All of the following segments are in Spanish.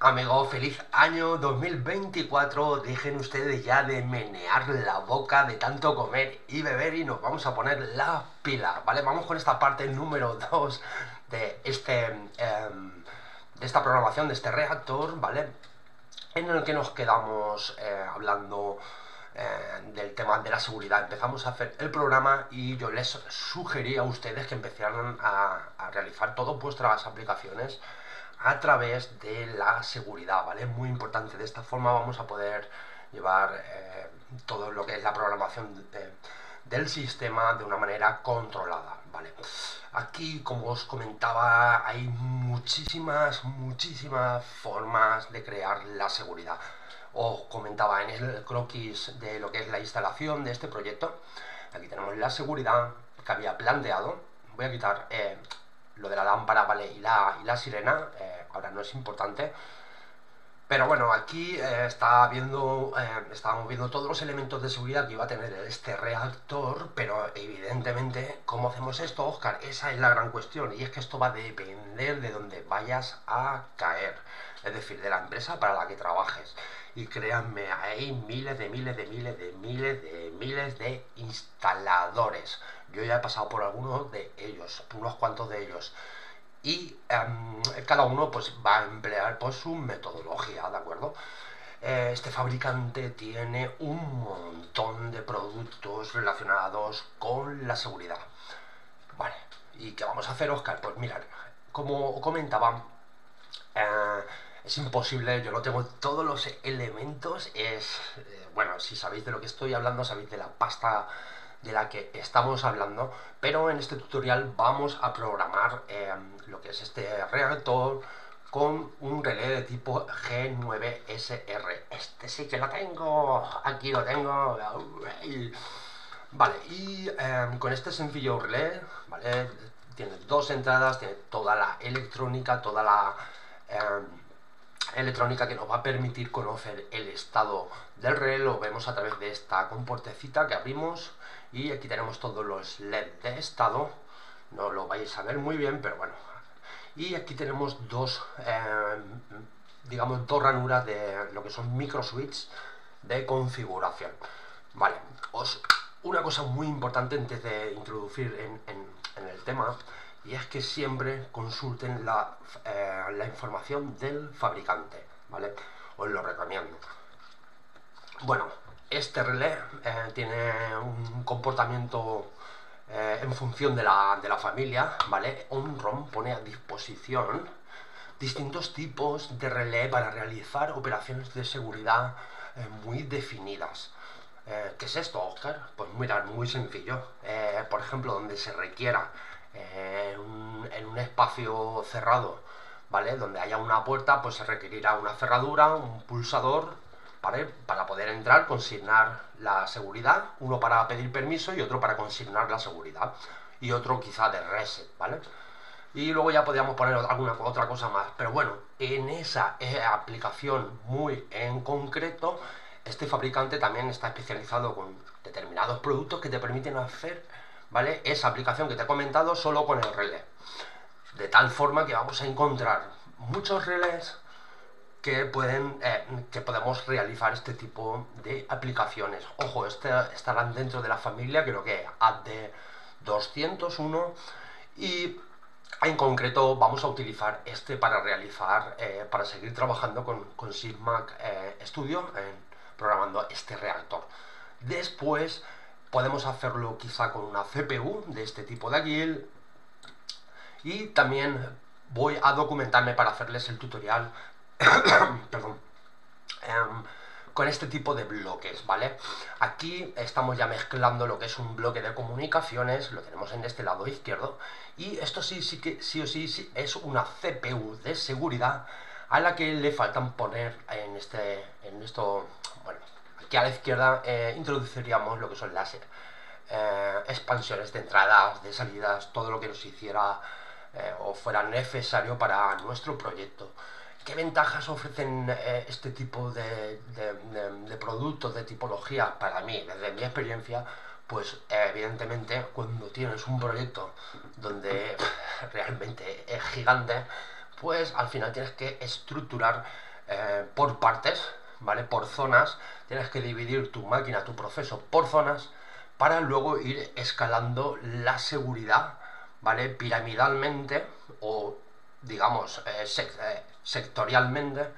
Amigos, feliz año 2024. Dejen ustedes ya de menear la boca de tanto comer y beber y nos vamos a poner la pila, ¿vale? Vamos con esta parte número 2 de, este, em, de esta programación, de este reactor, ¿vale? En el que nos quedamos eh, hablando eh, del tema de la seguridad. Empezamos a hacer el programa y yo les sugerí a ustedes que empezaran a, a realizar todas vuestras aplicaciones a través de la seguridad, ¿vale? Muy importante. De esta forma vamos a poder llevar eh, todo lo que es la programación del sistema de una manera controlada, ¿vale? Aquí, como os comentaba, hay muchísimas, muchísimas formas de crear la seguridad. Os comentaba en el croquis de lo que es la instalación de este proyecto. Aquí tenemos la seguridad que había planteado. Voy a quitar eh, lo de la lámpara, ¿vale? Y la, y la sirena, eh, ahora no es importante. Pero bueno, aquí eh, está viendo, eh, estábamos viendo todos los elementos de seguridad que iba a tener este reactor, pero evidentemente, ¿cómo hacemos esto, Oscar? Esa es la gran cuestión, y es que esto va a depender de donde vayas a caer, es decir, de la empresa para la que trabajes. Y créanme, hay miles de miles de miles de miles de miles de instaladores. Yo ya he pasado por algunos de ellos, unos cuantos de ellos. Y em, cada uno pues, va a emplear pues, su metodología, ¿de acuerdo? Eh, este fabricante tiene un montón de productos relacionados con la seguridad. Vale, ¿y qué vamos a hacer, Oscar? Pues mirad, como comentaba, eh, es imposible, yo no tengo todos los elementos, es, eh, bueno, si sabéis de lo que estoy hablando, sabéis de la pasta de la que estamos hablando, pero en este tutorial vamos a programar eh, lo que es este reactor con un relé de tipo G9SR. Este sí que lo tengo, aquí lo tengo. Vale, y em, con este sencillo relé, ¿vale? Tiene dos entradas, tiene toda la electrónica, toda la em, electrónica que nos va a permitir conocer el estado del relé, lo vemos a través de esta comportecita que abrimos y aquí tenemos todos los LED de estado, no lo vais a ver muy bien, pero bueno. Y aquí tenemos dos, eh, digamos, dos ranuras de lo que son micro switch de configuración. Vale, os, una cosa muy importante antes de introducir en, el tema, y es que siempre consulten la, eh, la información del fabricante, ¿vale? Os lo recomiendo. Bueno, este relé eh, tiene un comportamiento eh, en función de la, familia, ¿vale? OnROM pone a disposición distintos tipos de relé para realizar operaciones de seguridad eh, muy definidas. ¿Qué es esto, Oscar? Pues mira, muy sencillo. por ejemplo, donde se requiera en un espacio cerrado, ¿vale? Donde haya una puerta, pues se requerirá una cerradura, un pulsador para poder entrar, consignar la seguridad, uno para pedir permiso y otro para consignar la seguridad, y otro quizá de reset, ¿vale? Y luego ya podríamos poner alguna otra cosa más, pero bueno, en esa eh, aplicación muy en concreto, este fabricante también está especializado con determinados productos que te permiten hacer, ¿vale? Esa aplicación que te he comentado solo con el relé. De tal forma que vamos a encontrar muchos relés que, pueden, eh, que podemos realizar este tipo de aplicaciones. Ojo, este, estarán dentro de la familia, creo que AD201 y en concreto vamos a utilizar este para realizar, eh, para seguir trabajando con, con eh, Studio programando este reactor. Después podemos hacerlo quizá con una CPU de este tipo de aquí y también voy a documentarme para hacerles el tutorial perdón, em, con este tipo de bloques, ¿vale? Aquí estamos ya mezclando lo que es un bloque de comunicaciones, lo tenemos en este lado izquierdo, y esto sí, sí que sí o sí, sí es una CPU de seguridad a la que le faltan poner en este, en esto, bueno, aquí a la izquierda eh, introduciríamos lo que son las eh, expansiones de entradas, de salidas, todo lo que nos hiciera eh, o fuera necesario para nuestro proyecto. ¿Qué ventajas ofrecen eh, este tipo de, productos, de tipología? Para mí, desde mi experiencia, pues evidentemente cuando tienes un proyecto donde realmente es gigante, pues al final tienes que estructurar eh, por partes, ¿vale? Por zonas, tienes que dividir tu máquina, tu proceso por zonas para luego ir escalando la seguridad, ¿vale? Piramidalmente o digamos eh, eh, sectorialmente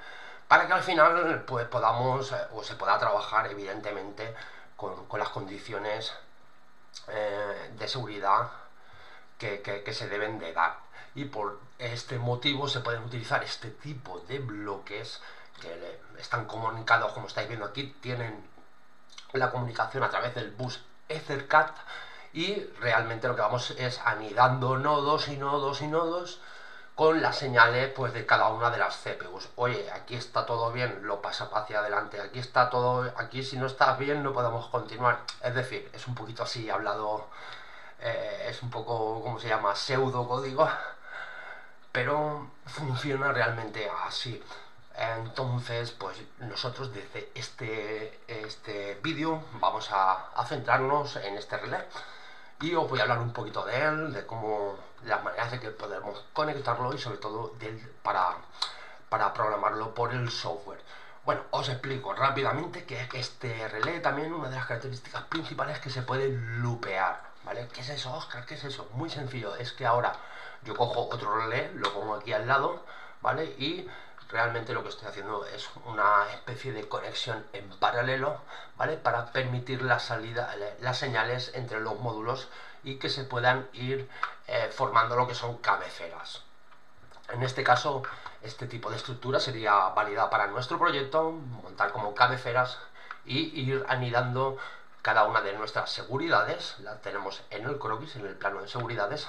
para que al final pues podamos o se pueda trabajar evidentemente con, las condiciones de seguridad que se deben de dar. Y por este motivo se pueden utilizar este tipo de bloques que están comunicados, como estáis viendo aquí, tienen la comunicación a través del bus Ethercat y realmente lo que vamos es anidando nodos y nodos y nodos con las señales pues de cada una de las CPUs. Oye, aquí está todo bien, lo pasa hacia adelante, aquí está todo, aquí si no está bien no podemos continuar. Es decir, es un poquito así hablado, eh, es un poco, ¿cómo se llama? Pseudo código pero funciona realmente así. Entonces, pues nosotros desde este, este vídeo vamos a, centrarnos en este relé y os voy a hablar un poquito de él, de cómo las maneras de que podemos conectarlo y sobre todo para, para programarlo por el software. Bueno, os explico rápidamente que este relé también una de las características principales es que se puede lupear, ¿vale? ¿Qué es eso, Oscar? ¿Qué es eso? Muy sencillo, es que ahora yo cojo otro relé, lo pongo aquí al lado, ¿vale? Y realmente lo que estoy haciendo es una especie de conexión en paralelo, ¿vale? Para permitir la salida, las señales entre los módulos y que se puedan ir eh, formando lo que son cabeceras. En este caso, este tipo de estructura sería válida para nuestro proyecto, montar como cabeceras y ir anidando cada una de nuestras seguridades, la tenemos en el croquis, en el plano de seguridades,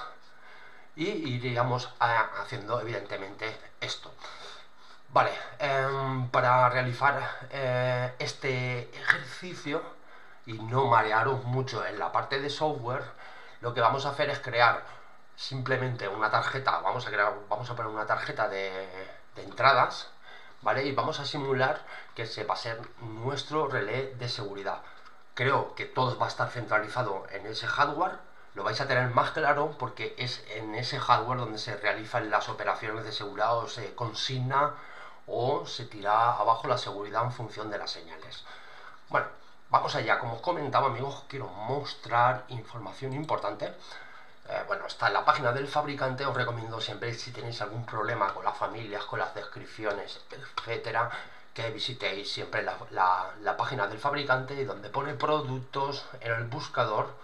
y iríamos haciendo evidentemente esto. Vale, em, para realizar eh, este ejercicio y no marearos mucho en la parte de software, lo que vamos a hacer es crear simplemente una tarjeta, vamos a crear, vamos a poner una tarjeta de, entradas, ¿vale? Y vamos a simular que se va a ser nuestro relé de seguridad. Creo que todo va a estar centralizado en ese hardware, lo vais a tener más claro porque es en ese hardware donde se realizan las operaciones de seguridad o se consigna o se tira abajo la seguridad en función de las señales. Bueno, vamos allá. Como os comentaba, amigos, quiero mostrar información importante. Eh, bueno, está en la página del fabricante. Os recomiendo siempre, si tenéis algún problema con las familias, con las descripciones, etcétera, que visitéis siempre la, la página del fabricante y donde pone productos en el buscador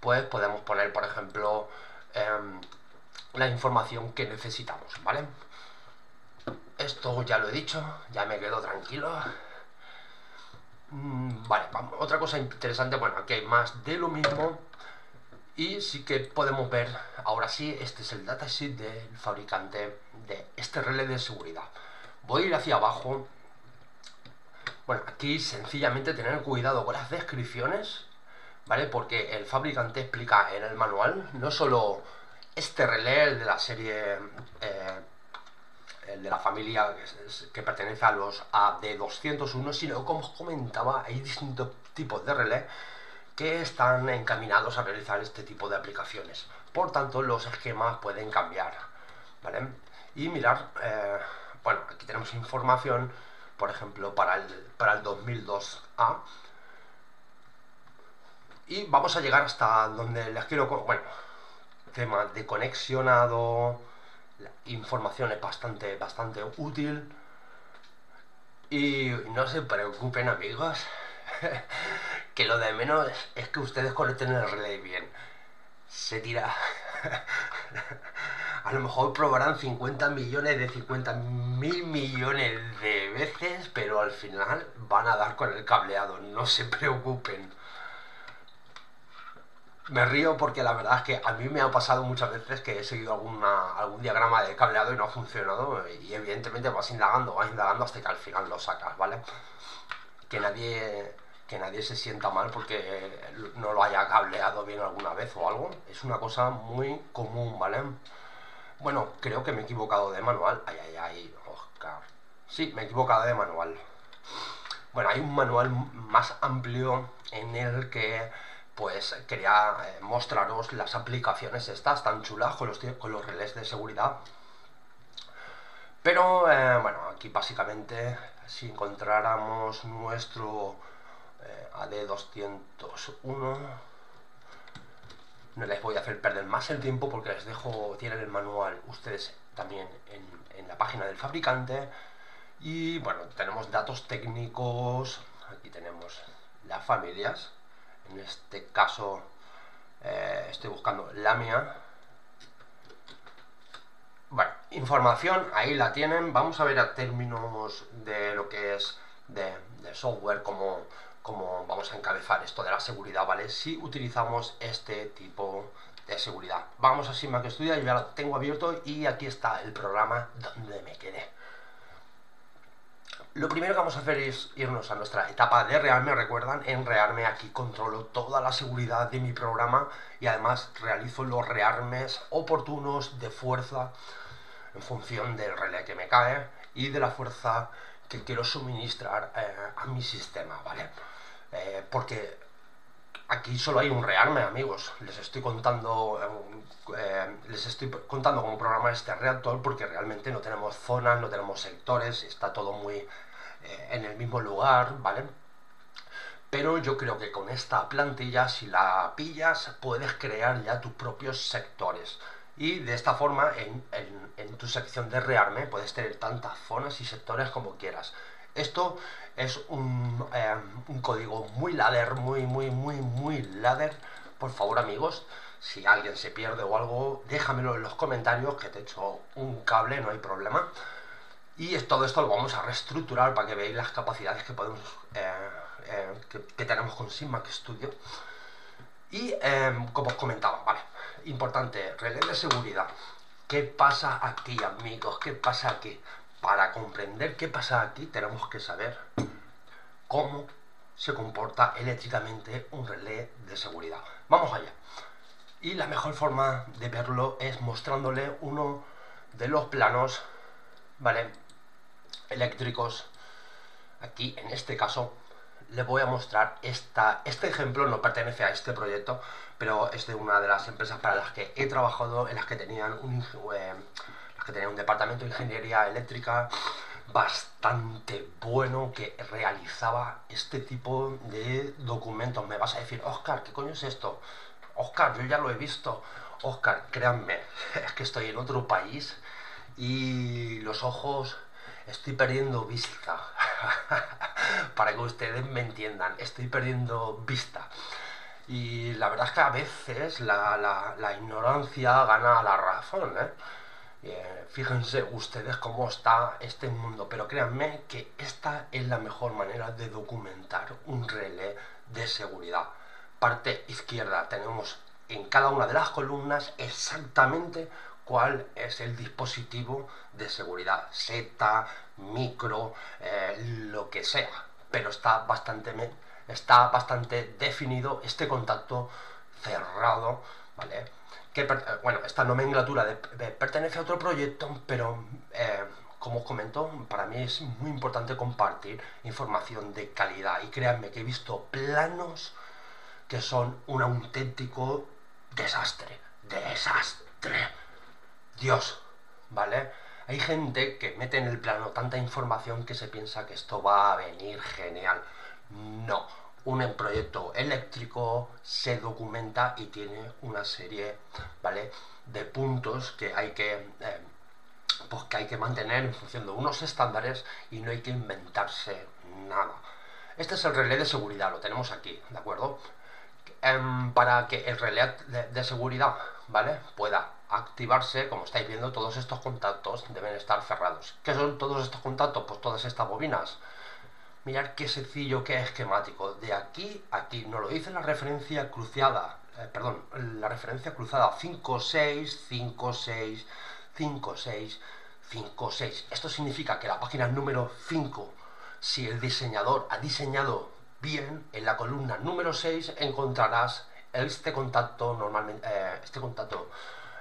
pues podemos poner, por ejemplo, em, la información que necesitamos, ¿vale? Esto ya lo he dicho, ya me quedo tranquilo. Mm, vale, otra cosa interesante, bueno, aquí hay más de lo mismo. Y sí que podemos ver, ahora sí, este es el datasheet del fabricante de este relé de seguridad. Voy a ir hacia abajo. Bueno, aquí sencillamente tener cuidado con las descripciones ¿vale? Porque el fabricante explica en el manual no solo este relé, el de la serie, eh, el de la familia que, pertenece a los AD201, sino como os comentaba, hay distintos tipos de relé que están encaminados a realizar este tipo de aplicaciones. Por tanto, los esquemas pueden cambiar, ¿vale? Y mirar, eh, bueno, aquí tenemos información, por ejemplo, para el, para el 2002A, y vamos a llegar hasta donde les quiero... Bueno, tema de conexionado, la información es bastante, bastante útil. Y no se preocupen amigos, que lo de menos es que ustedes conecten el relay bien. Se tira... A lo mejor probarán 50 millones de 50 mil millones de veces, pero al final van a dar con el cableado, no se preocupen. Me río porque la verdad es que a mí me ha pasado muchas veces que he seguido alguna, algún diagrama de cableado y no ha funcionado y evidentemente vas indagando, vas indagando hasta que al final lo sacas, ¿vale? Que nadie, que nadie se sienta mal porque no lo haya cableado bien alguna vez o algo. Es una cosa muy común, ¿vale? Bueno, creo que me he equivocado de manual. Ay, ay, ay, Oscar. Sí, me he equivocado de manual. Bueno, hay un manual más amplio en el que pues quería eh, mostraros las aplicaciones estas tan chulas con los, con los relés de seguridad. Pero eh, bueno, aquí básicamente si encontráramos nuestro eh, AD201 no les voy a hacer perder más el tiempo porque les dejo, tienen el manual ustedes también en, en la página del fabricante. Y bueno, tenemos datos técnicos, aquí tenemos las familias, en este caso eh, estoy buscando la mía. Bueno, información, ahí la tienen. Vamos a ver a términos de lo que es de, software, como cómo vamos a encabezar esto de la seguridad, ¿vale? Si utilizamos este tipo de seguridad. Vamos a Mac Studio, yo ya lo tengo abierto y aquí está el programa donde me quedé. Lo primero que vamos a hacer es irnos a nuestra etapa de Rearme, recuerdan, en Rearme aquí controlo toda la seguridad de mi programa y además realizo los rearmes oportunos de fuerza en función del relé que me cae y de la fuerza que quiero suministrar eh, a mi sistema, ¿vale? Eh, porque aquí solo hay un rearme, amigos. Les estoy contando eh, les estoy contando cómo programar este reactor porque realmente no tenemos zonas, no tenemos sectores, está todo muy eh, en el mismo lugar, ¿vale? Pero yo creo que con esta plantilla, si la pillas, puedes crear ya tus propios sectores. Y de esta forma, en, tu sección de rearme, puedes tener tantas zonas y sectores como quieras. Esto es un, eh, un código muy ladder, muy, muy, muy, muy ladder. Por favor, amigos, si alguien se pierde o algo, déjamelo en los comentarios, que te echo un cable, no hay problema. Y todo esto lo vamos a reestructurar para que veáis las capacidades que podemos eh, eh, que, tenemos con Sigmac Studio. Y em, como os comentaba, vale, importante, relé de seguridad. ¿Qué pasa aquí, amigos? ¿Qué pasa aquí? Para comprender qué pasa aquí, tenemos que saber cómo se comporta eléctricamente un relé de seguridad. Vamos allá. Y la mejor forma de verlo es mostrándole uno de los planos, ¿vale? Eléctricos. Aquí, en este caso, le voy a mostrar esta, este ejemplo, no pertenece a este proyecto, pero es de una de las empresas para las que he trabajado, en las que tenían un, eh, las que tenían un departamento de ingeniería eléctrica bastante bueno que realizaba este tipo de documentos. Me vas a decir, Oscar, ¿qué coño es esto? Oscar, yo ya lo he visto. Oscar, créanme, es que estoy en otro país y los ojos estoy perdiendo vista. Para que ustedes me entiendan, estoy perdiendo vista. Y la verdad es que a veces la, ignorancia gana la razón. ¿eh? ¿eh? fíjense ustedes cómo está este mundo, pero créanme que esta es la mejor manera de documentar un relé de seguridad. Parte izquierda tenemos en cada una de las columnas exactamente cuál es el dispositivo de seguridad, Z, micro, eh, lo que sea, pero está bastante, está bastante definido este contacto cerrado, ¿vale? Que, eh, bueno, esta nomenclatura pertenece a otro proyecto, pero eh, como os comento, para mí es muy importante compartir información de calidad y créanme que he visto planos que son un auténtico desastre, desastre Dios, ¿vale? Hay gente que mete en el plano tanta información que se piensa que esto va a venir genial. No, un proyecto eléctrico se documenta y tiene una serie, ¿vale? De puntos que hay que, eh, pues que hay que mantener en función de unos estándares y no hay que inventarse nada. Este es el relé de seguridad, lo tenemos aquí, ¿de acuerdo? Em, para que el relé de seguridad, ¿vale? Pueda activarse, como estáis viendo, todos estos contactos deben estar cerrados. ¿Qué son todos estos contactos? Pues todas estas bobinas. Mirad qué sencillo, qué esquemático. De aquí a aquí, nos lo dice la referencia cruzada, eh, perdón, la referencia cruzada 5, 6, 5, 6, 5, 6, 5, 6. Esto significa que la página número 5, si el diseñador ha diseñado bien, en la columna número 6 encontrarás este contacto normalmente, eh, este contacto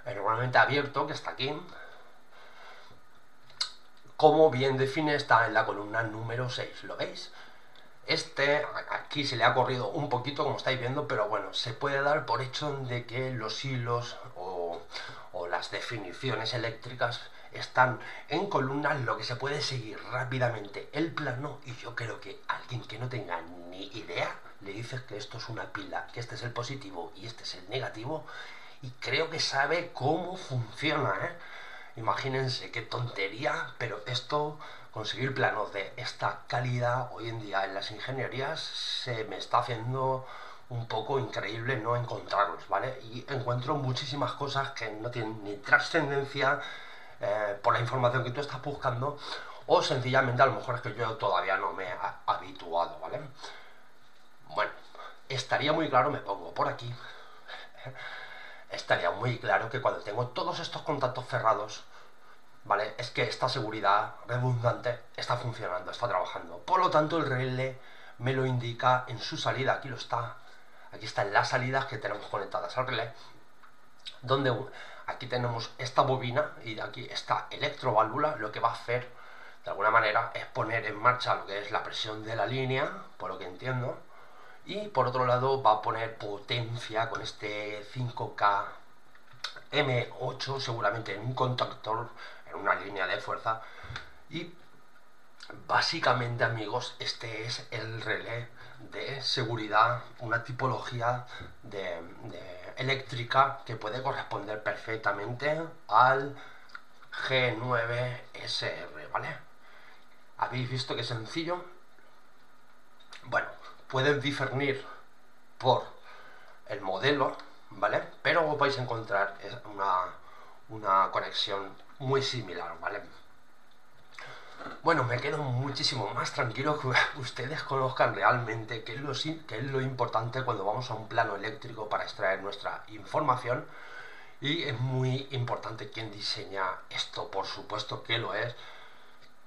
normalmente abierto, que está aquí, como bien define está en la columna número 6, ¿lo veis? Este, aquí se le ha corrido un poquito, como estáis viendo, pero bueno, se puede dar por hecho de que los hilos o, las definiciones eléctricas están en columnas, lo que se puede seguir rápidamente el plano y yo creo que alguien que no tenga ni idea le dices que esto es una pila, que este es el positivo y este es el negativo y creo que sabe cómo funciona, ¿eh? Imagínense qué tontería, pero esto, conseguir planos de esta calidad hoy en día en las ingenierías se me está haciendo un poco increíble no encontrarlos, ¿vale? Y encuentro muchísimas cosas que no tienen ni trascendencia eh, por la información que tú estás buscando o sencillamente a lo mejor es que yo todavía no me he habituado, ¿vale? Bueno, estaría muy claro, me pongo por aquí, estaría muy claro que cuando tengo todos estos contactos cerrados, ¿vale? Es que esta seguridad redundante está funcionando, está trabajando. Por lo tanto, el relé me lo indica en su salida, aquí lo está, aquí están las salidas que tenemos conectadas al relé, donde aquí tenemos esta bobina y aquí esta electroválvula, lo que va a hacer de alguna manera es poner en marcha lo que es la presión de la línea, por lo que entiendo, y por otro lado va a poner potencia con este 5K M8 seguramente en un contactor, en una línea de fuerza. Y básicamente amigos este es el relé de seguridad, una tipología de, eléctrica que puede corresponder perfectamente al G9SR, ¿vale? ¿Habéis visto qué sencillo? Bueno, pueden diferir por el modelo, ¿vale? Pero vais a encontrar una, una conexión muy similar, ¿vale? Bueno, me quedo muchísimo más tranquilo que ustedes conozcan realmente qué es, lo, qué es lo importante cuando vamos a un plano eléctrico para extraer nuestra información. Y es muy importante quién diseña esto, por supuesto que lo es.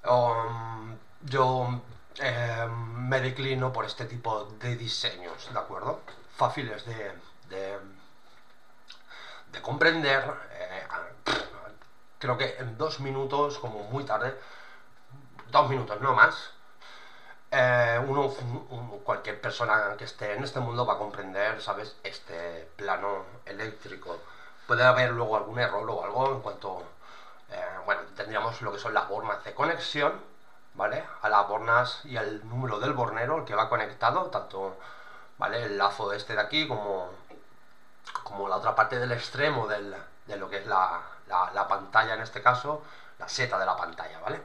Um, yo eh, me declino por este tipo de diseños, ¿de acuerdo? Fáciles de, de, comprender. Eh, creo que en dos minutos, como muy tarde, dos minutos, no más, eh, uno, cualquier persona que esté en este mundo va a comprender, ¿sabes?, este plano eléctrico. Puede haber luego algún error o algo en cuanto, bueno, tendríamos lo que son las formas de conexión, ¿vale? A las bornas y al número del bornero, el que va conectado, tanto, ¿vale? El lazo este de aquí como, como la otra parte del extremo de lo que es la, pantalla en este caso, la seta de la pantalla, ¿vale?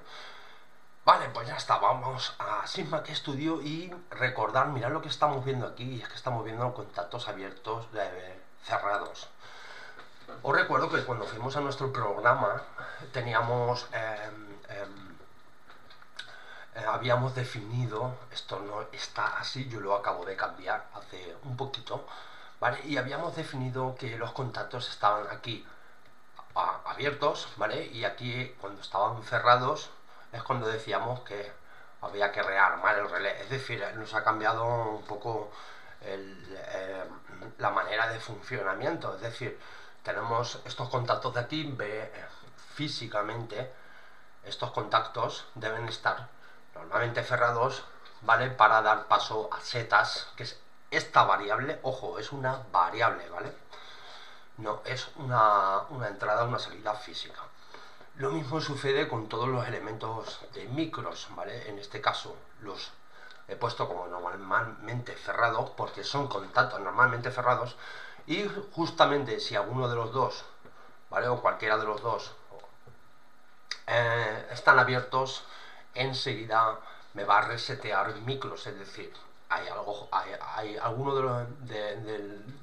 Vale, pues ya está, vamos a Sigma que estudio y recordar, mirad lo que estamos viendo aquí, es que estamos viendo contactos abiertos cerrados. Os recuerdo que cuando fuimos a nuestro programa teníamos em, em, eh, habíamos definido, esto no está así, yo lo acabo de cambiar hace un poquito, ¿vale? Y habíamos definido que los contactos estaban aquí abiertos, ¿vale? Y aquí cuando estaban cerrados es cuando decíamos que había que rearmar el relé. Es decir, nos ha cambiado un poco eh, la manera de funcionamiento. Es decir, tenemos estos contactos de aquí, ve, físicamente estos contactos deben estar normalmente cerrados, ¿vale? Para dar paso a setas, que es esta variable, ojo, es una variable, ¿vale? No, es una, una entrada, una salida física. Lo mismo sucede con todos los elementos de micros, ¿vale? En este caso los he puesto como normalmente cerrados porque son contactos normalmente cerrados y justamente si alguno de los dos, ¿vale? O cualquiera de los dos eh, están abiertos, enseguida me va a resetear micros, es decir, hay, algo, hay, alguno de los,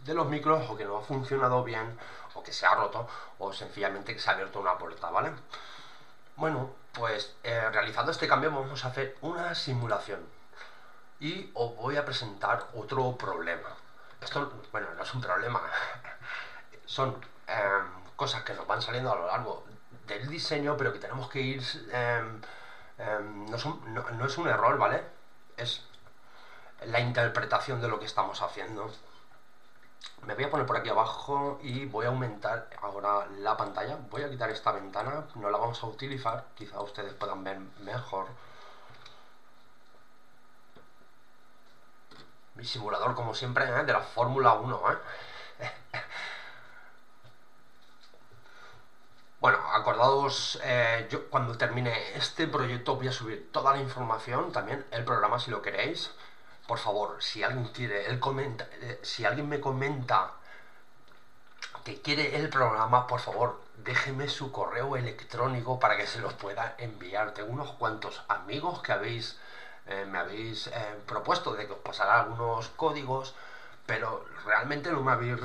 de, los micros o que no ha funcionado bien, o que se ha roto, o sencillamente que se ha abierto una puerta, ¿vale? Bueno, pues eh, realizando este cambio vamos a hacer una simulación y os voy a presentar otro problema. Esto, bueno, no es un problema, son em, cosas que nos van saliendo a lo largo del diseño, pero que tenemos que ir... Em, Em, no, es un error, ¿vale? Es la interpretación de lo que estamos haciendo. Me voy a poner por aquí abajo y voy a aumentar ahora la pantalla. Voy a quitar esta ventana, no la vamos a utilizar, quizá ustedes puedan ver mejor. Mi simulador, como siempre, ¿eh? de la Fórmula 1, ¿eh? Bueno, dados, eh, yo cuando termine este proyecto voy a subir toda la información, también el programa si lo queréis. Por favor, si alguien quiere, el comenta, eh, si alguien me comenta que quiere el programa, por favor, déjeme su correo electrónico para que se los pueda enviar. Tengo unos cuantos amigos que habéis, eh, me habéis eh, propuesto de que os pasara algunos códigos, pero realmente no me habéis,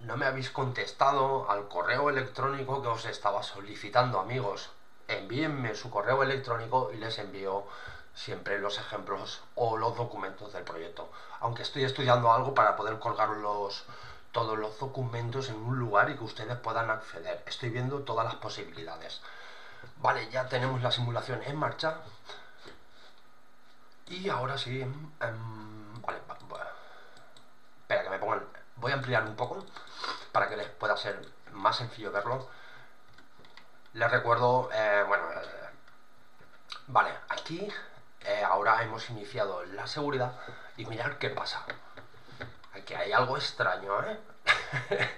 no me habéis contestado al correo electrónico que os estaba solicitando, amigos. Envíenme su correo electrónico y les envío siempre los ejemplos o los documentos del proyecto. Aunque estoy estudiando algo para poder colgar los todos los documentos en un lugar y que ustedes puedan acceder. Estoy viendo todas las posibilidades. Vale, ya tenemos la simulación en marcha. Y ahora sí... Em, vale, espera que me pongan... Voy a ampliar un poco para que les pueda ser más sencillo verlo. Les recuerdo, eh, bueno, eh, vale, aquí eh, ahora hemos iniciado la seguridad y mirar qué pasa. Aquí hay algo extraño, ¿eh?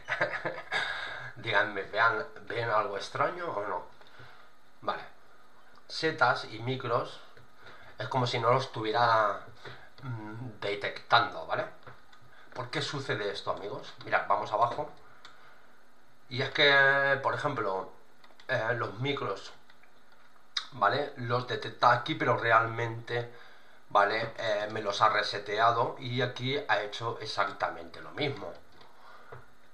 Díganme, ¿vean, ¿ven algo extraño o no? Vale. Setas y micros es como si no lo estuviera mm, detectando, ¿vale? ¿Por qué sucede esto, amigos? Mirad, vamos abajo. Y es que, por ejemplo, eh, los micros, ¿vale? Los detecta aquí, pero realmente ¿vale? Eh, me los ha reseteado y aquí ha hecho exactamente lo mismo.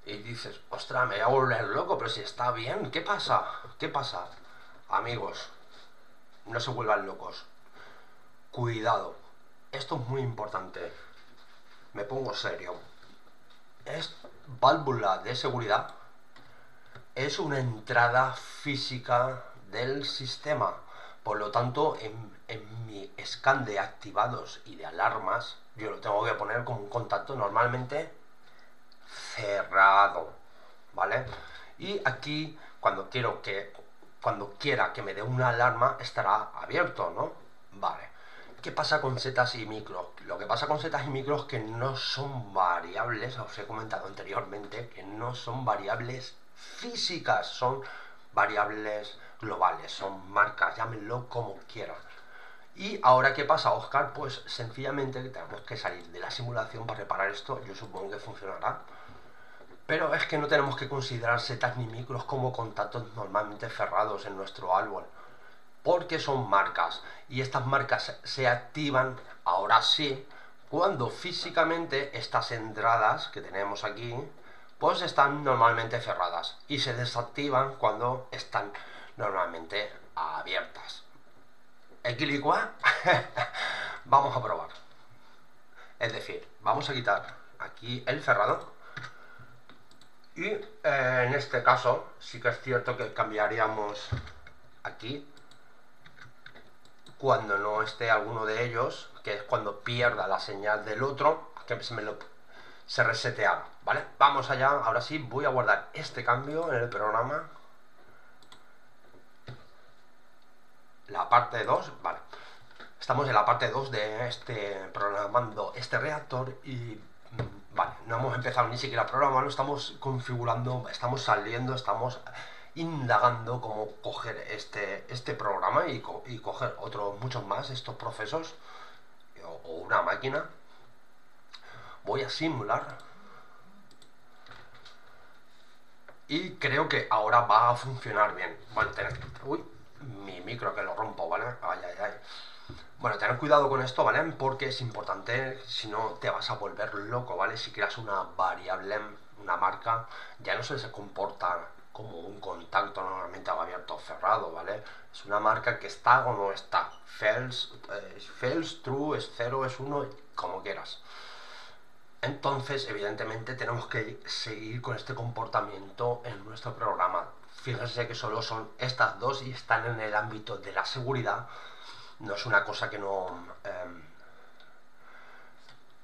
Y dices, ostras, me voy a volver loco, pero si está bien, ¿qué pasa? ¿Qué pasa? Amigos, no se vuelvan locos. Cuidado, esto es muy importante. Me pongo serio. Es válvula de seguridad. Es una entrada física del sistema. Por lo tanto, en en mi scan de activados y de alarmas, yo lo tengo que poner como un contacto normalmente cerrado, ¿vale? Y aquí, cuando quiero que, cuando quiera que me dé una alarma, estará abierto, ¿no? Vale. ¿Qué pasa con setas y micros? Lo que pasa con setas y micros que no son variables, os he comentado anteriormente, que no son variables físicas, son variables globales, son marcas, llámenlo como quieran. Y ahora, ¿qué pasa, Oscar? Pues sencillamente tenemos que salir de la simulación para reparar esto. Yo supongo que funcionará. Pero es que no tenemos que considerar setas ni micros como contactos normalmente cerrados en nuestro árbol. Porque son marcas. Y estas marcas se activan, ahora sí, cuando físicamente estas entradas que tenemos aquí, pues están normalmente cerradas. Y se desactivan cuando están normalmente abiertas. Equilicua, vamos a probar. Es decir, vamos a quitar aquí el cerrado. Y eh, en este caso, sí que es cierto que cambiaríamos aquí cuando no esté alguno de ellos, que es cuando pierda la señal del otro, que se me lo se resetea, ¿vale? Vamos allá, ahora sí voy a guardar este cambio en el programa la parte 2, vale. Estamos en la parte 2 de este programando este reactor y mm, vale, no hemos empezado ni siquiera a programarlo, estamos configurando, estamos saliendo, estamos indagando cómo coger este, este programa y, coger otros muchos más, estos procesos o, una máquina. Voy a simular y creo que ahora va a funcionar bien. Bueno, tener, uy, mi micro que lo rompo, ¿vale? Ay, ay, ay. Bueno, tener cuidado con esto, ¿vale? Porque es importante, si no te vas a volver loco, ¿vale? Si creas una variable, una marca, ya no se comporta como un contacto normalmente abierto o cerrado, ¿vale? Es una marca que está o no está. Fails, eh, true, es cero, es uno, como quieras. Entonces, evidentemente, tenemos que seguir con este comportamiento en nuestro programa fíjense que solo son estas dos y están en el ámbito de la seguridad. No es una cosa que no... Em,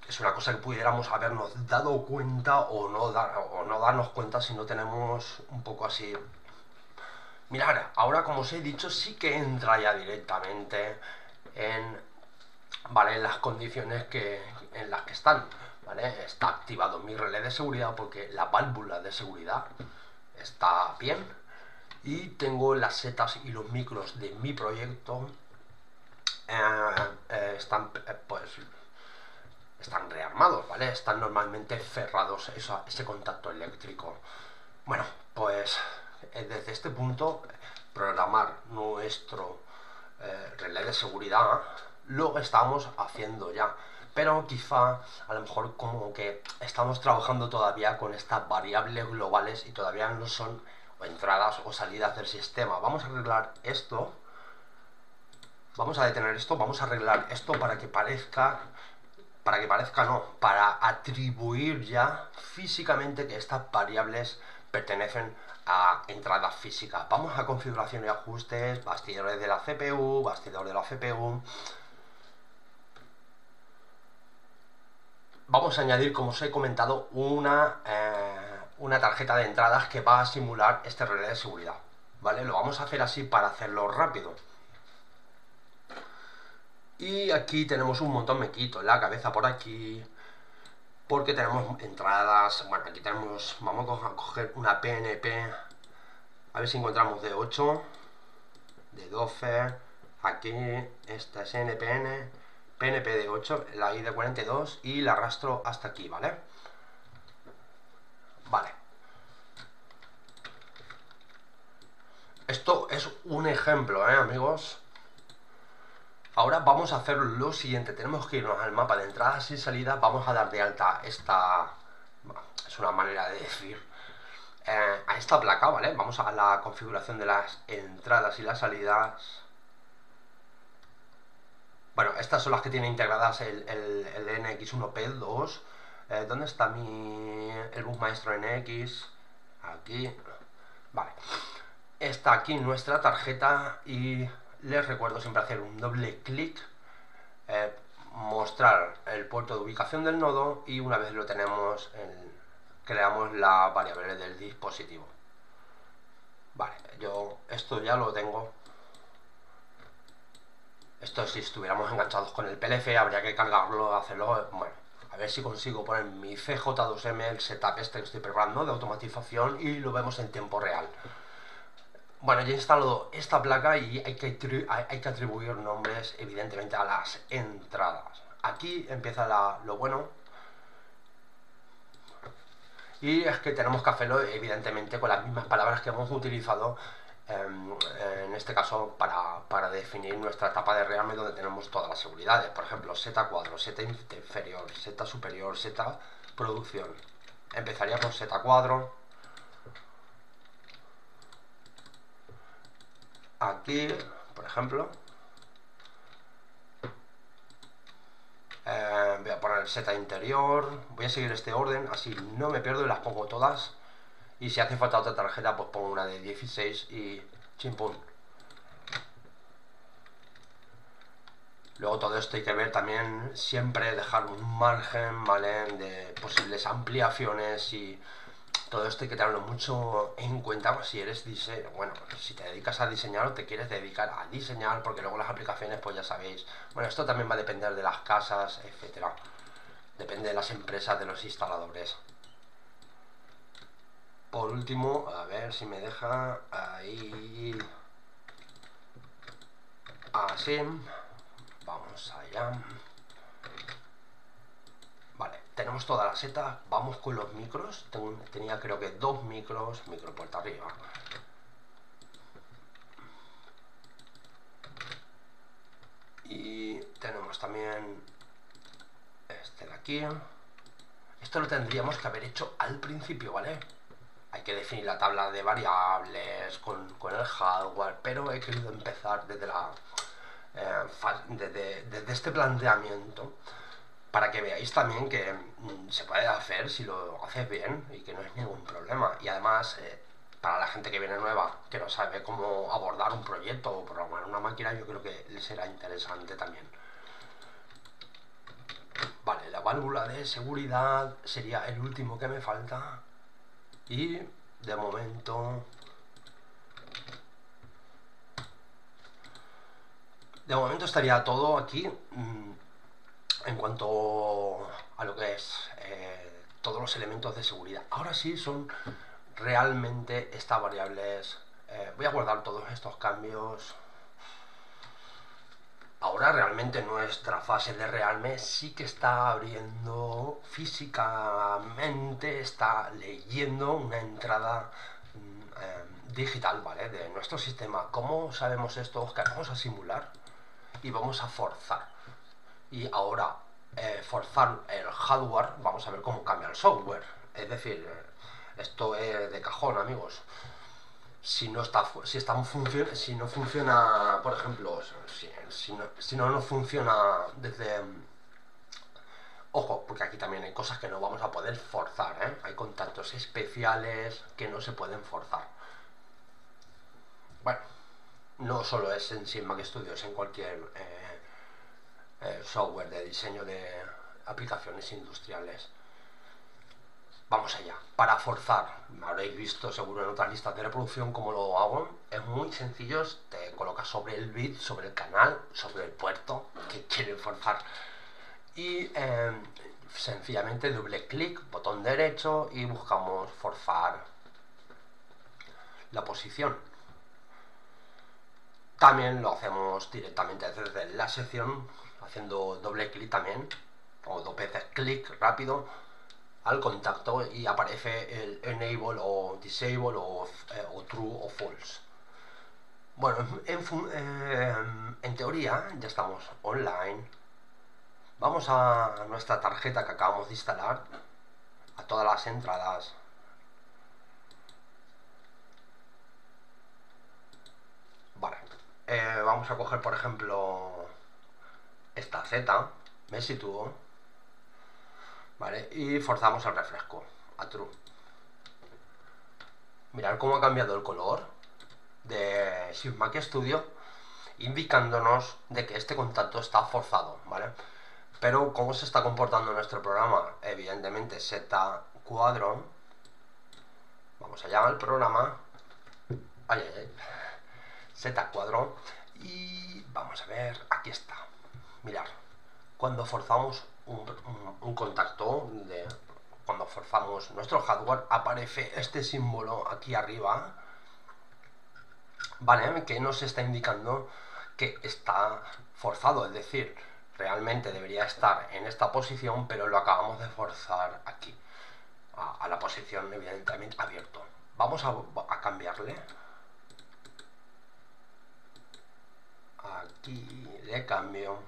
es una cosa que pudiéramos habernos dado cuenta o no, dar, o no darnos cuenta si no tenemos un poco así... Mirad, ahora como os he dicho, sí que entra ya directamente en, ¿vale? en las condiciones que, en las que están. ¿vale? Está activado mi relé de seguridad porque la válvula de seguridad está bien y tengo las setas y los micros de mi proyecto eh, eh, están eh, pues están rearmados, ¿vale? Están normalmente cerrados ese contacto eléctrico. Bueno, pues desde este punto programar nuestro relé de seguridad lo estamos haciendo ya pero quizá a lo mejor como que estamos trabajando todavía con estas variables globales y todavía no son entradas o salidas del sistema. Vamos a arreglar esto, vamos a detener esto, vamos a arreglar esto para que parezca, para que parezca no, para atribuir ya físicamente que estas variables pertenecen a entradas físicas. Vamos a configuración y ajustes, bastidores de la CPU, bastidor de la CPU, vamos a añadir, como os he comentado, una, eh, una tarjeta de entradas que va a simular este relé de seguridad. ¿Vale? Lo vamos a hacer así para hacerlo rápido. Y aquí tenemos un montón, me quito la cabeza por aquí, porque tenemos entradas, bueno, aquí tenemos, vamos a coger una PNP, a ver si encontramos de 8, de 12, aquí, esta es NPN, PNP de 8, la I de 42 y la arrastro hasta aquí, ¿vale? Vale. Esto es un ejemplo, ¿eh, amigos? Ahora vamos a hacer lo siguiente. Tenemos que irnos al mapa de entradas y salidas. Vamos a dar de alta esta... Es una manera de decir... Eh, a esta placa, ¿vale? Vamos a la configuración de las entradas y las salidas bueno, estas son las que tienen integradas el, el, NX1P2. Eh, ¿Dónde está mi el bus maestro NX? Aquí. Vale. Está aquí nuestra tarjeta y les recuerdo siempre hacer un doble clic, eh, mostrar el puerto de ubicación del nodo y una vez lo tenemos, creamos la variable del dispositivo. Vale, yo esto ya lo tengo esto si estuviéramos enganchados con el PLF habría que cargarlo, hacerlo, bueno, a ver si consigo poner mi CJ2M, el setup este que estoy preparando de automatización y lo vemos en tiempo real. Bueno, ya he instalado esta placa y hay que, hay que atribuir nombres evidentemente a las entradas. Aquí empieza lo bueno. Y es que tenemos que hacerlo evidentemente con las mismas palabras que hemos utilizado en este caso para, definir nuestra etapa de reame donde tenemos todas las seguridades, por ejemplo, Z cuadro, Z inferior, Z superior, Z producción. Empezaría por Z cuadro. Aquí, por ejemplo, eh, voy a poner Z interior, voy a seguir este orden, así no me pierdo y las pongo todas y si hace falta otra tarjeta, pues pongo una de 16 y chimpún. Luego todo esto hay que ver también, siempre dejar un margen, ¿vale? De posibles ampliaciones y todo esto hay que tenerlo mucho en cuenta si eres diseño, bueno, si te dedicas a diseñar o te quieres dedicar a diseñar, porque luego las aplicaciones, pues ya sabéis, bueno, esto también va a depender de las casas, etcétera. Depende de las empresas, de los instaladores por último, a ver si me deja ahí. Así vamos allá. Vale, tenemos toda la seta vamos con los micros. Tenía creo que dos micros micro puerta arriba. Y tenemos también este de aquí. Esto lo tendríamos que haber hecho al principio, ¿vale? Hay que definir la tabla de variables con, el hardware, pero he querido empezar desde, la, eh, desde, este planteamiento para que veáis también que mm, se puede hacer si lo haces bien y que no es ningún problema. Y además, eh, para la gente que viene nueva, que no sabe cómo abordar un proyecto o programar una máquina, yo creo que les será interesante también. Vale, la válvula de seguridad sería el último que me falta y de momento de momento estaría todo aquí mm, en cuanto a lo que es eh, todos los elementos de seguridad ahora sí son realmente estas variables eh, voy a guardar todos estos cambios. Ahora realmente nuestra fase de realme sí que está abriendo físicamente, está leyendo una entrada mm, eh, digital, ¿vale? De nuestro sistema. ¿Cómo sabemos esto, Que Vamos a simular y vamos a forzar. Y ahora, eh, forzar el hardware, vamos a ver cómo cambia el software. Es decir, esto es de cajón, amigos si no está si está si no funciona por ejemplo si, no, si no funciona desde ojo porque aquí también hay cosas que no vamos a poder forzar ¿eh? hay contactos especiales que no se pueden forzar bueno no solo es en Sim Mac Studio es en cualquier eh, eh, software de diseño de aplicaciones industriales Vamos allá. Para forzar, habréis visto seguro en otras listas de reproducción cómo lo hago. Es muy sencillo, te colocas sobre el bit, sobre el canal, sobre el puerto que quieren forzar. Y em, sencillamente doble clic, botón derecho y buscamos forzar la posición. También lo hacemos directamente desde la sección, haciendo doble clic también, o dos veces clic rápido al contacto y aparece el enable o disable o, eh, true o false. Bueno, en, en, teoría ya estamos online. Vamos a nuestra tarjeta que acabamos de instalar, a todas las entradas. Vale, eh, vamos a coger por ejemplo esta Z, me sitúo Y forzamos el refresco a true. Mirad cómo ha cambiado el color de Mac Studio, indicándonos de que este contacto está forzado, ¿vale? Pero cómo se está comportando nuestro programa, evidentemente Z cuadro, vamos allá al programa, ay, ay, ay. Z cuadro, y vamos a ver, aquí está, mirar, cuando forzamos un, contacto de cuando forzamos nuestro hardware aparece este símbolo aquí arriba vale que nos está indicando que está forzado es decir realmente debería estar en esta posición pero lo acabamos de forzar aquí a, la posición evidentemente abierto. Vamos a, a cambiarle. Aquí le cambio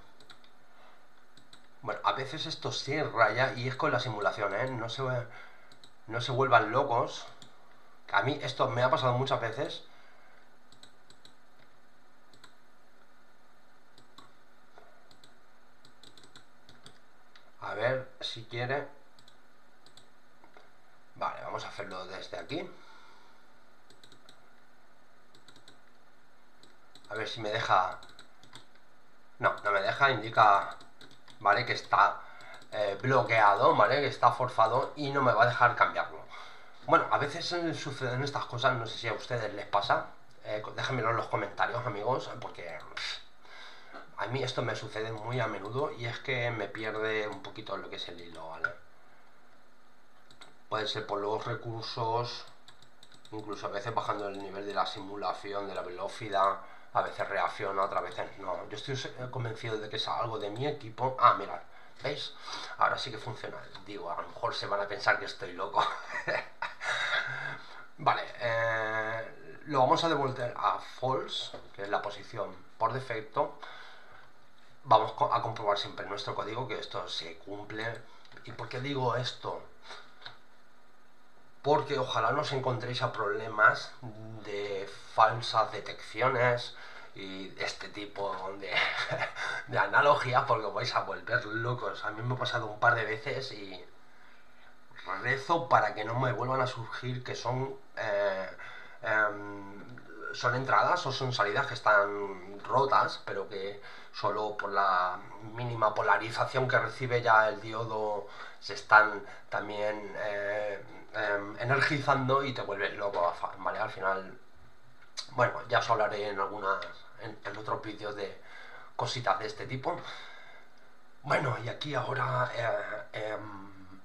bueno, a veces esto sí raya y es con la simulación, ¿eh? No se, no se vuelvan locos. A mí esto me ha pasado muchas veces. A ver si quiere. Vale, vamos a hacerlo desde aquí. A ver si me deja... No, no me deja, indica ¿vale? Que está eh, bloqueado, ¿vale? Que está forzado y no me va a dejar cambiarlo. Bueno, a veces suceden estas cosas, no sé si a ustedes les pasa. Eh, déjenmelo en los comentarios, amigos, porque a mí esto me sucede muy a menudo y es que me pierde un poquito lo que es el hilo, ¿vale? Puede ser por los recursos, incluso a veces bajando el nivel de la simulación, de la velocidad, a veces reacciona, otras veces no. Yo estoy convencido de que es algo de mi equipo. Ah, mirad, ¿veis? Ahora sí que funciona. Digo, a lo mejor se van a pensar que estoy loco. vale, eh, lo vamos a devolver a false, que es la posición por defecto. Vamos a comprobar siempre nuestro código que esto se cumple. ¿Y por qué digo esto? Porque ojalá no os encontréis a problemas de falsas detecciones y este tipo de, de analogías porque vais a volver locos. A mí me ha pasado un par de veces y rezo para que no me vuelvan a surgir que son eh, em, son entradas o son salidas que están rotas pero que solo por la mínima polarización que recibe ya el diodo se están también eh, em, energizando y te vuelves loco, ¿vale? Al final, bueno, ya os hablaré en algunas, en, otros vídeos de cositas de este tipo. Bueno, y aquí ahora, eh, em,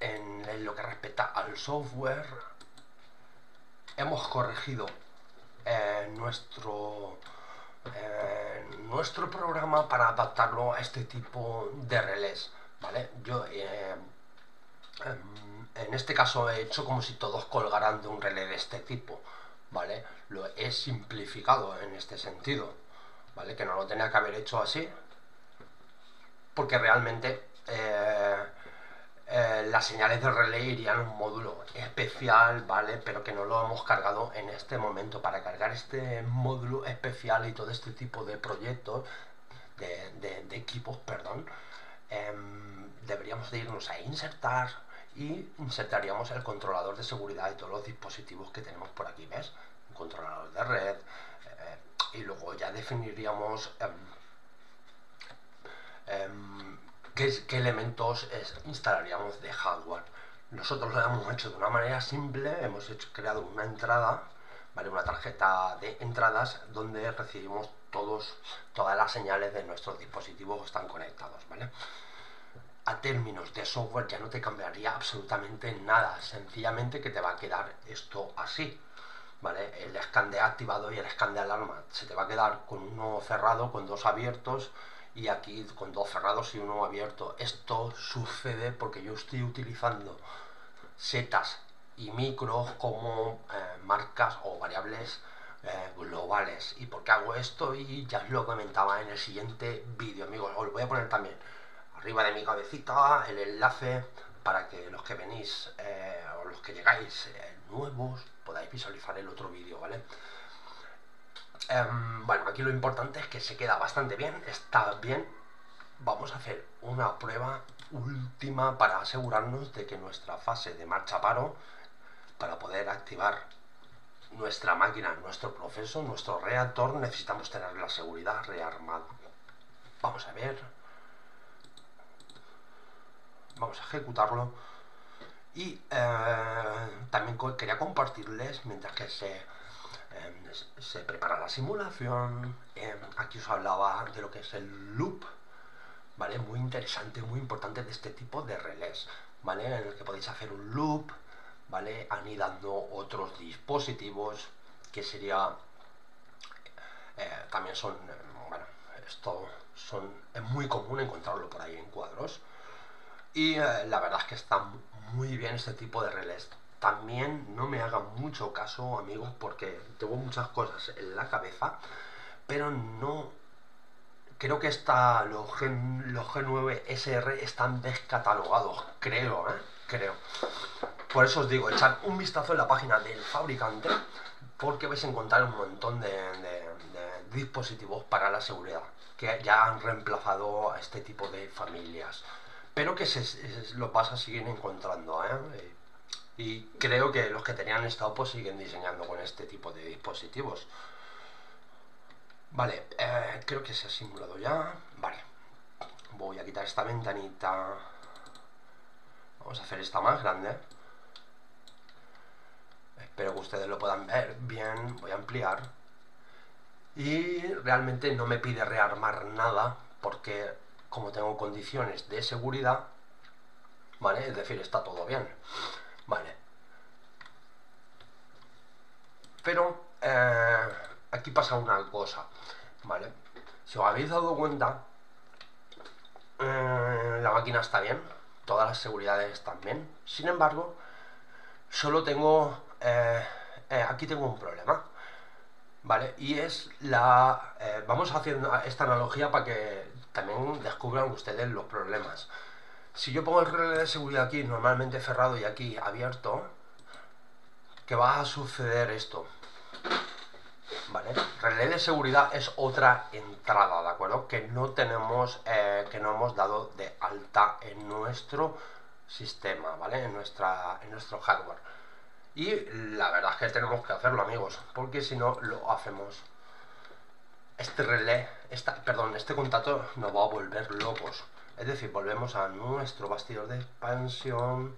en lo que respecta al software, hemos corregido eh, nuestro, eh, nuestro programa para adaptarlo a este tipo de relés, ¿vale? Yo eh, em, en este caso he hecho como si todos colgaran de un relé de este tipo, ¿vale? Lo he simplificado en este sentido, ¿vale? Que no lo tenía que haber hecho así, porque realmente eh, las señales de relé irían a un módulo especial, ¿vale? Pero que no lo hemos cargado en este momento. Para cargar este módulo especial y todo este tipo de proyectos, de, equipos, perdón, em, deberíamos de irnos a insertar y insertaríamos el controlador de seguridad y todos los dispositivos que tenemos por aquí, ¿ves? Un controlador de red eh, y luego ya definiríamos... Em, em, qué, elementos instalaríamos de hardware. Nosotros lo hemos hecho de una manera simple, hemos hecho, creado una entrada, ¿vale? una tarjeta de entradas donde recibimos todos, todas las señales de nuestros dispositivos que están conectados. ¿vale? A términos de software ya no te cambiaría absolutamente nada, sencillamente que te va a quedar esto así. ¿Vale? El scan de activado y el scan de alarma se te va a quedar con uno cerrado, con dos abiertos y aquí con dos cerrados y uno abierto. Esto sucede porque yo estoy utilizando setas y micros como eh, marcas o variables eh, globales. ¿Y por qué hago esto? Y ya os lo comentaba en el siguiente vídeo, amigos. Os lo voy a poner también arriba de mi cabecita el enlace para que los que venís eh, o los que llegáis nuevos podáis visualizar el otro vídeo, ¿vale? Em, bueno, aquí lo importante es que se queda bastante bien, está bien. Vamos a hacer una prueba última para asegurarnos de que nuestra fase de marcha paro, para poder activar nuestra máquina, nuestro proceso, nuestro reactor, necesitamos tener la seguridad rearmada. Vamos a ver. Vamos a ejecutarlo. Y eh, también quería compartirles, mientras que se Em, se prepara la simulación, em, aquí os hablaba de lo que es el loop, ¿vale? Muy interesante, muy importante de este tipo de relés, ¿vale? En el que podéis hacer un loop, ¿vale? Anidando otros dispositivos, que sería... Eh, también son, bueno, esto son, es muy común encontrarlo por ahí en cuadros. Y eh, la verdad es que está muy bien este tipo de relés también no me hagan mucho caso, amigos, porque tengo muchas cosas en la cabeza, pero no... Creo que está, los, G, los G9 SR están descatalogados, creo, ¿eh? Creo. Por eso os digo, echad un vistazo en la página del fabricante, porque vais a encontrar un montón de, dispositivos para la seguridad, que ya han reemplazado a este tipo de familias. Pero que se, lo pasa, siguen encontrando, ¿eh? Y creo que los que tenían estado pues siguen diseñando con este tipo de dispositivos. Vale, eh, creo que se ha simulado ya. Vale, voy a quitar esta ventanita. Vamos a hacer esta más grande. Espero que ustedes lo puedan ver bien. Voy a ampliar. Y realmente no me pide rearmar nada porque como tengo condiciones de seguridad, ¿vale? Es decir, está todo bien. Vale. Pero eh, aquí pasa una cosa, ¿vale? Si os habéis dado cuenta, eh, la máquina está bien, todas las seguridades están bien. Sin embargo, solo tengo... Eh, aquí tengo un problema. ¿Vale? Y es la... vamos haciendo esta analogía para que también descubran ustedes los problemas. Si yo pongo el relé de seguridad aquí normalmente cerrado y aquí abierto, ¿qué va a suceder esto? ¿Vale? Relé de seguridad es otra entrada, ¿de acuerdo? Que no tenemos, eh, que no hemos dado de alta en nuestro sistema, ¿vale? En, nuestra, en nuestro hardware. Y la verdad es que tenemos que hacerlo, amigos, porque si no lo hacemos. Este relé, esta, perdón, este contacto nos va a volver locos. Es decir, volvemos a nuestro bastidor de expansión,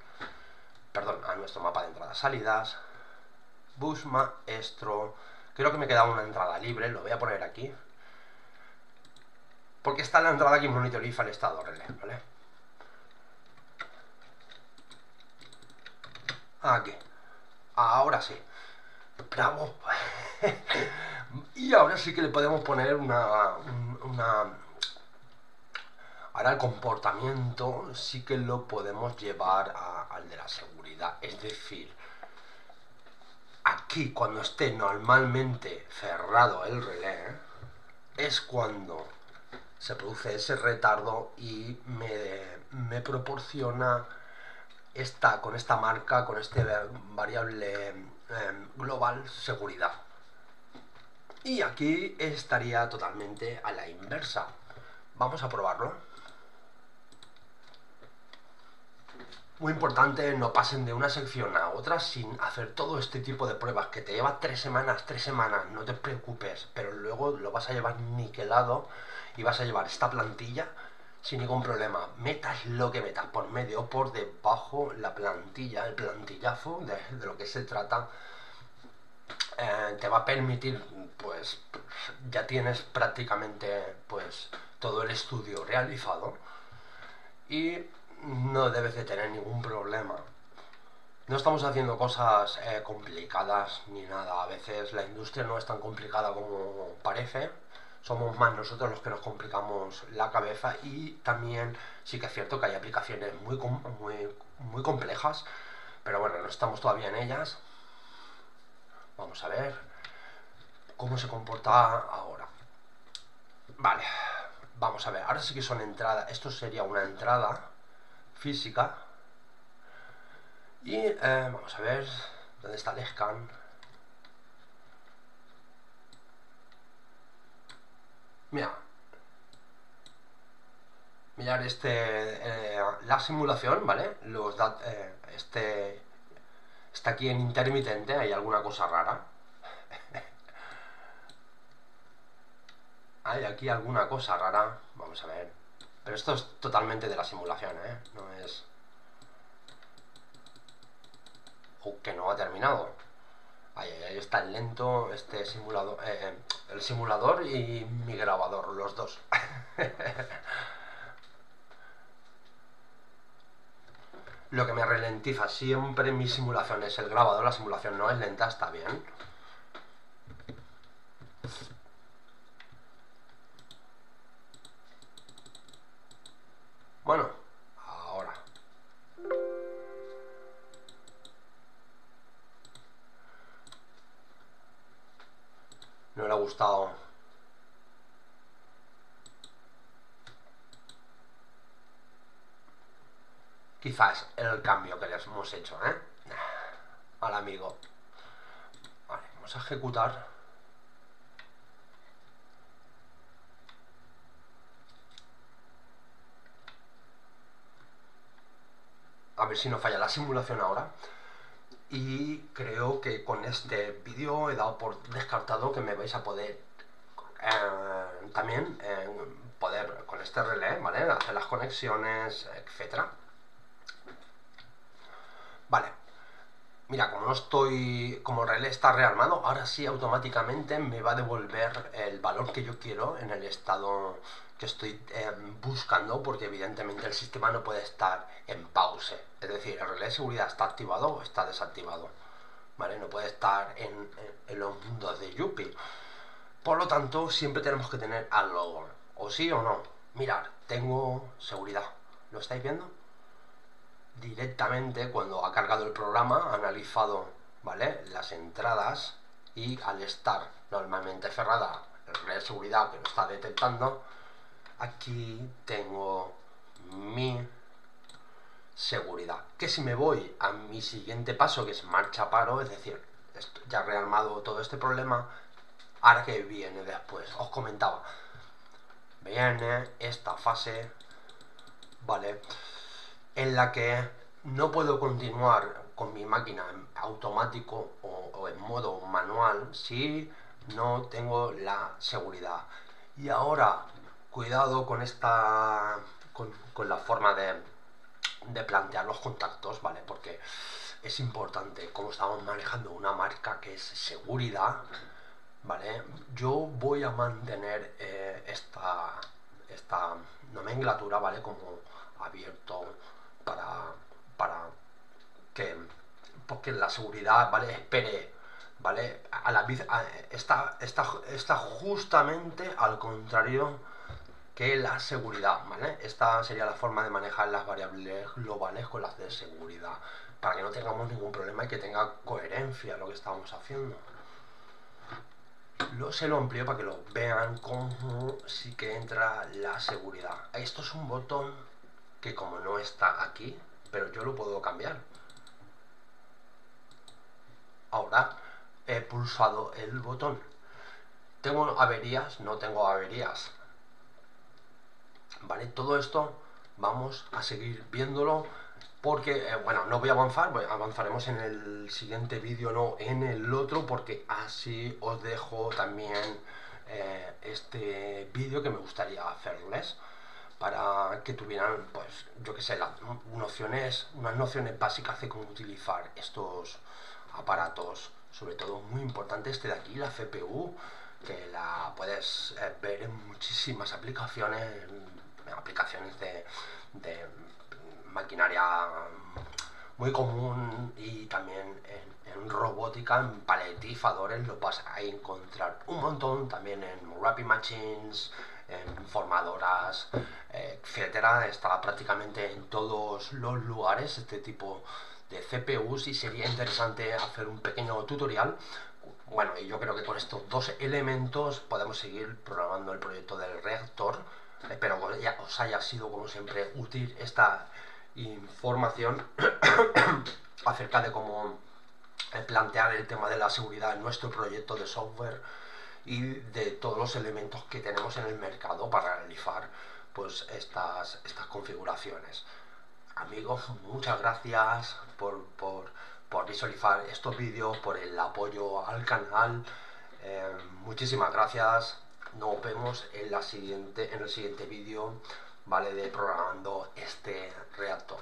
perdón, a nuestro mapa de entradas-salidas, bus maestro, creo que me queda una entrada libre, lo voy a poner aquí, porque está la entrada que monitoriza el estado relé, ¿vale? Aquí, ahora sí, bravo, y ahora sí que le podemos poner una. Ahora el comportamiento sí que lo podemos llevar al de la seguridad. Es decir, aquí cuando esté normalmente cerrado el relé, es cuando se produce ese retardo y me, proporciona esta, con esta marca, con este variable em, global seguridad. Y aquí estaría totalmente a la inversa. Vamos a probarlo. Muy importante, no pasen de una sección a otra sin hacer todo este tipo de pruebas que te lleva tres semanas, tres semanas, no te preocupes, pero luego lo vas a llevar niquelado y vas a llevar esta plantilla sin ningún problema. Metas lo que metas, por medio o por debajo, la plantilla, el plantillazo de, lo que se trata, eh, te va a permitir, pues, ya tienes prácticamente, pues, todo el estudio realizado y no debes de tener ningún problema. No estamos haciendo cosas eh, complicadas ni nada. A veces la industria no es tan complicada como parece somos más nosotros los que nos complicamos la cabeza y también sí que es cierto que hay aplicaciones muy, muy, muy complejas, pero bueno, no estamos todavía en ellas. Vamos a ver cómo se comporta ahora. Vale, vamos a ver, ahora sí que son entradas, esto sería una entrada física. Y eh, vamos a ver dónde está el scan. Mira. Mirar este, eh, la simulación, ¿vale? Los eh, este está aquí en intermitente, hay alguna cosa rara. hay aquí alguna cosa rara, vamos a ver. Pero esto es totalmente de la simulación, ¿eh? No es... O que no ha terminado. Ahí, está el lento este simulador, eh, eh, el simulador y mi grabador, los dos. Lo que me ralentiza siempre mi simulación es el grabador, la simulación no es lenta, está bien. Bueno, no le ha gustado. Quizás el cambio que les hemos hecho, ¿eh? Al amigo. Vale, vamos a ejecutar. Ver si no falla la simulación ahora y creo que con este vídeo he dado por descartado que me vais a poder eh, también eh, poder con este relé, ¿vale? Hacer las conexiones, etcétera. Vale. Mira, como no estoy, como el relé está rearmado, ahora sí automáticamente me va a devolver el valor que yo quiero en el estado que estoy eh, buscando porque evidentemente el sistema no puede estar en pause. Es decir, el relé de seguridad está activado o está desactivado. ¿Vale? No puede estar en, los mundos de Yuppie. Por lo tanto, siempre tenemos que tener algo. O sí o no. Mirar, tengo seguridad. ¿Lo estáis viendo? Directamente cuando ha cargado el programa, ha analizado ¿vale? las entradas y al estar normalmente cerrada el relé de seguridad que lo está detectando, aquí tengo mi seguridad. Que si me voy a mi siguiente paso, que es marcha paro, es decir, ya rearmado todo este problema, ahora que viene después, os comentaba, viene esta fase, ¿vale? En la que no puedo continuar con mi máquina en automático o, en modo manual si no tengo la seguridad. Y ahora cuidado con esta con, la forma de, de, plantear los contactos, ¿vale? Porque es importante, como estamos manejando una marca que es seguridad, ¿vale? Yo voy a mantener eh, esta, esta nomenclatura, ¿vale? Como abierto para, que, porque la seguridad, ¿vale? Espere ¿vale? A la, está, está, está justamente al contrario que la seguridad, ¿vale? Esta sería la forma de manejar las variables globales con las de seguridad, para que no tengamos ningún problema y que tenga coherencia lo que estamos haciendo. Lo, se lo amplío para que lo vean cómo sí que entra la seguridad. Esto es un botón que como no está aquí, pero yo lo puedo cambiar. Ahora he pulsado el botón. ¿Tengo averías? No tengo averías. ¿Vale? Todo esto vamos a seguir viéndolo porque, eh, bueno, no voy a avanzar, avanzaremos en el siguiente vídeo, no en el otro, porque así os dejo también eh, este vídeo que me gustaría hacerles para que tuvieran, pues, yo que sé, unas nociones básicas de cómo utilizar estos aparatos, sobre todo muy importante este de aquí, la CPU, que la puedes eh, ver en muchísimas aplicaciones, aplicaciones de, de maquinaria muy común y también en, robótica, en paletizadores lo vas a encontrar un montón, también en Rapid Machines, en formadoras, etcétera, está prácticamente en todos los lugares este tipo de CPUs y sería interesante hacer un pequeño tutorial bueno, y yo creo que con estos dos elementos podemos seguir programando el proyecto del reactor. Espero que ya os haya sido, como siempre, útil esta información acerca de cómo eh, plantear el tema de la seguridad en nuestro proyecto de software y de todos los elementos que tenemos en el mercado para realizar pues estas, estas configuraciones. Amigos, muchas gracias por, por, por visualizar estos vídeos, por el apoyo al canal. Eh, muchísimas gracias. Nos vemos en, la siguiente, en el siguiente vídeo ¿vale? de programando este reactor.